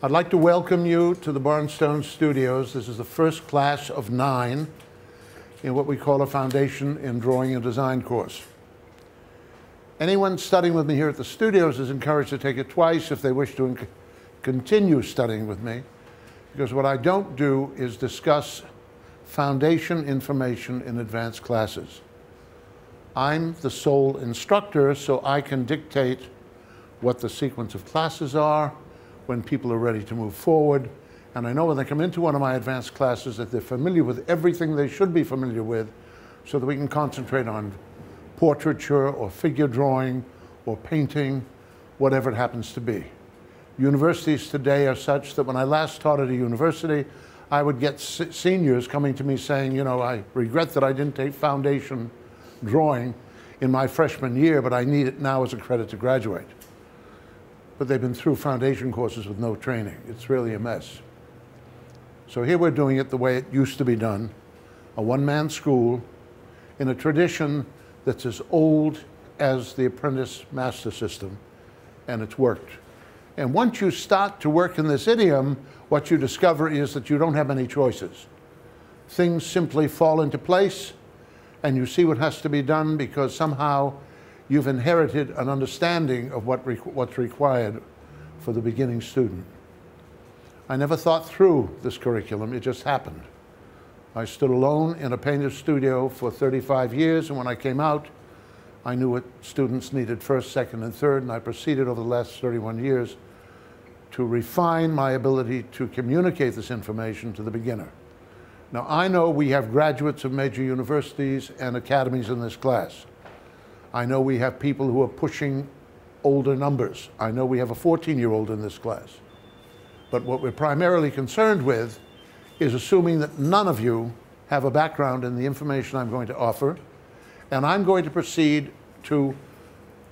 I'd like to welcome you to the Barnstone Studios. This is the first class of nine in what we call a Foundation in Drawing and Design course. Anyone studying with me here at the studios is encouraged to take it twice if they wish to continue studying with me, because what I don't do is discuss foundation information in advanced classes. I'm the sole instructor, so I can dictate what the sequence of classes are, when people are ready to move forward. And I know when they come into one of my advanced classes that they're familiar with everything they should be familiar with so that we can concentrate on portraiture or figure drawing or painting, whatever it happens to be. Universities today are such that when I last taught at a university, I would get seniors coming to me saying, you know, I regret that I didn't take foundation drawing in my freshman year, but I need it now as a credit to graduate but they've been through foundation courses with no training. It's really a mess. So here we're doing it the way it used to be done, a one-man school in a tradition that's as old as the apprentice master system, and it's worked. And once you start to work in this idiom, what you discover is that you don't have any choices. Things simply fall into place, and you see what has to be done because somehow you've inherited an understanding of what what's required for the beginning student. I never thought through this curriculum, it just happened. I stood alone in a painter's studio for 35 years, and when I came out, I knew what students needed first, second, and third, and I proceeded over the last 31 years to refine my ability to communicate this information to the beginner. Now, I know we have graduates of major universities and academies in this class. I know we have people who are pushing older numbers. I know we have a 14-year-old in this class. But what we're primarily concerned with is assuming that none of you have a background in the information I'm going to offer, and I'm going to proceed to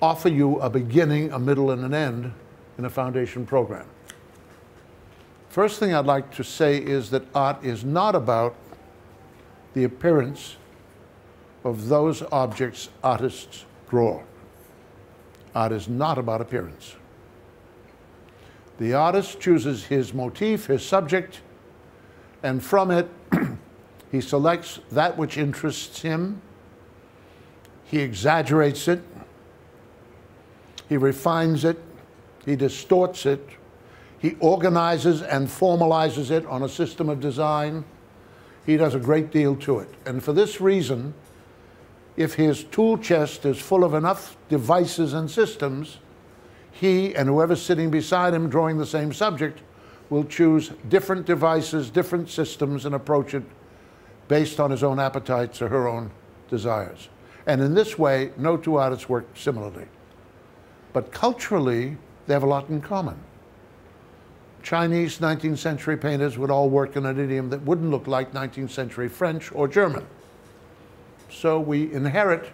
offer you a beginning, a middle, and an end in a foundation program. First thing I'd like to say is that art is not about the appearance of those objects artists draw. Art is not about appearance. The artist chooses his motif, his subject, and from it he selects that which interests him, he exaggerates it, he refines it, he distorts it, he organizes and formalizes it on a system of design. He does a great deal to it. And for this reason, if his tool chest is full of enough devices and systems, he and whoever's sitting beside him drawing the same subject will choose different devices, different systems, and approach it based on his own appetites or her own desires. And in this way, no two artists work similarly. But culturally, they have a lot in common. Chinese 19th century painters would all work in an idiom that wouldn't look like 19th century French or German. So we inherit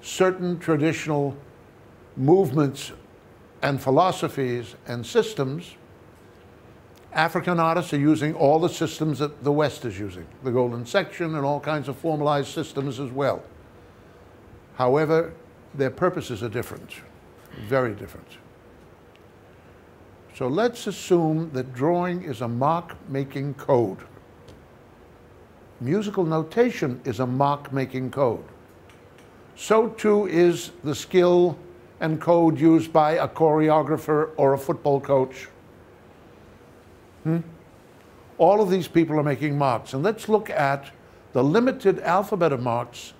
certain traditional movements and philosophies and systems. African artists are using all the systems that the West is using, the golden section and all kinds of formalized systems as well. However, their purposes are different, very different. So let's assume that drawing is a mark-making code musical notation is a mark-making code. So too is the skill and code used by a choreographer or a football coach. Hmm? All of these people are making marks. And let's look at the limited alphabet of marks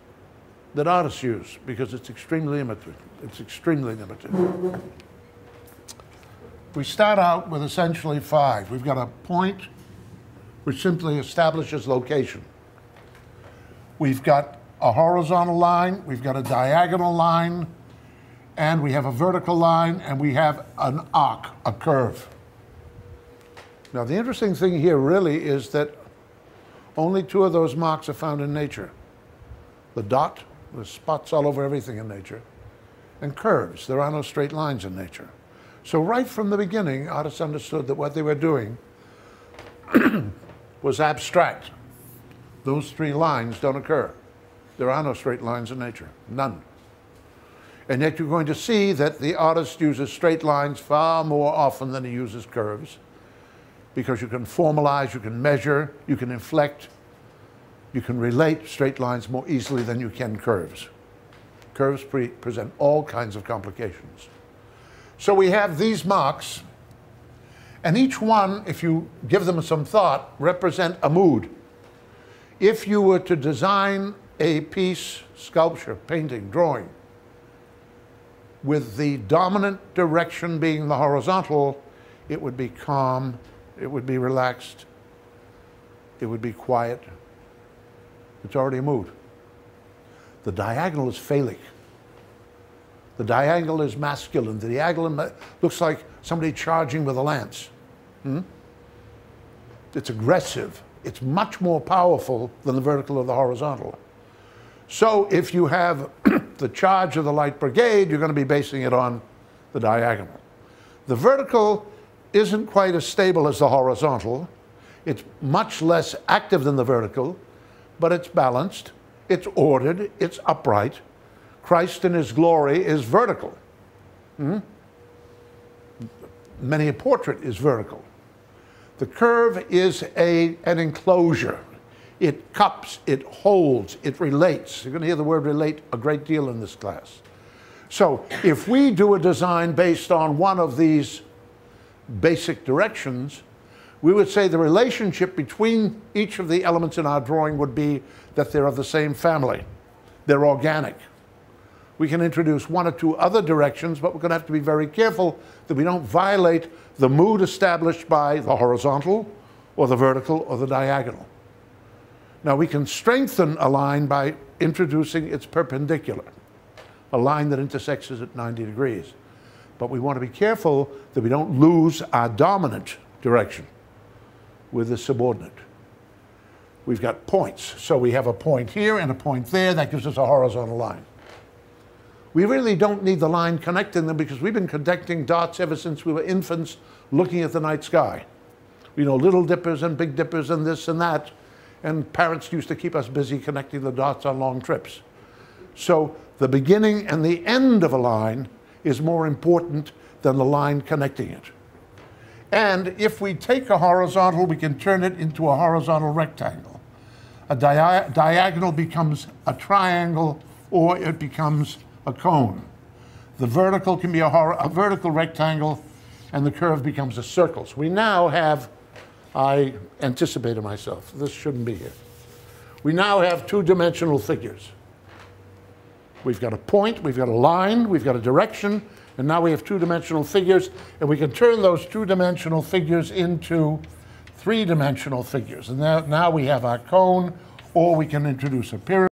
that artists use because it's extremely limited. It's extremely limited. We start out with essentially five. We've got a point which simply establishes location. We've got a horizontal line, we've got a diagonal line, and we have a vertical line, and we have an arc, a curve. Now, the interesting thing here really is that only two of those marks are found in nature. The dot, there's spots all over everything in nature, and curves. There are no straight lines in nature. So right from the beginning, artists understood that what they were doing was abstract. Those three lines don't occur. There are no straight lines in nature, none. And yet you're going to see that the artist uses straight lines far more often than he uses curves. because you can formalize, you can measure, you can inflect, you can relate straight lines more easily than you can curves. Curves pre present all kinds of complications. So we have these marks, and each one, if you give them some thought, represent a mood. If you were to design a piece, sculpture, painting, drawing, with the dominant direction being the horizontal, it would be calm, it would be relaxed, it would be quiet. It's already a mood. The diagonal is phallic. The diagonal is masculine. The diagonal looks like somebody charging with a lance. Hmm? It's aggressive. It's much more powerful than the vertical or the horizontal. So if you have the charge of the light brigade, you're going to be basing it on the diagonal. The vertical isn't quite as stable as the horizontal. It's much less active than the vertical, but it's balanced, it's ordered, it's upright. Christ in his glory is vertical. Hmm? Many a portrait is vertical. The curve is a, an enclosure. It cups, it holds, it relates. You're going to hear the word relate a great deal in this class. So if we do a design based on one of these basic directions, we would say the relationship between each of the elements in our drawing would be that they're of the same family. They're organic. We can introduce one or two other directions, but we're going to have to be very careful that we don't violate the mood established by the horizontal or the vertical or the diagonal. Now we can strengthen a line by introducing its perpendicular, a line that intersects at 90 degrees. But we want to be careful that we don't lose our dominant direction with the subordinate. We've got points. So we have a point here and a point there. That gives us a horizontal line. We really don't need the line connecting them because we've been connecting dots ever since we were infants looking at the night sky. We know little dippers and big dippers and this and that. And parents used to keep us busy connecting the dots on long trips. So the beginning and the end of a line is more important than the line connecting it. And if we take a horizontal, we can turn it into a horizontal rectangle. A dia diagonal becomes a triangle or it becomes a cone. The vertical can be a, a vertical rectangle and the curve becomes a circle. So we now have, I anticipated myself, this shouldn't be here. We now have two-dimensional figures. We've got a point, we've got a line, we've got a direction, and now we have two-dimensional figures, and we can turn those two-dimensional figures into three-dimensional figures. And now, now we have our cone, or we can introduce a pyramid.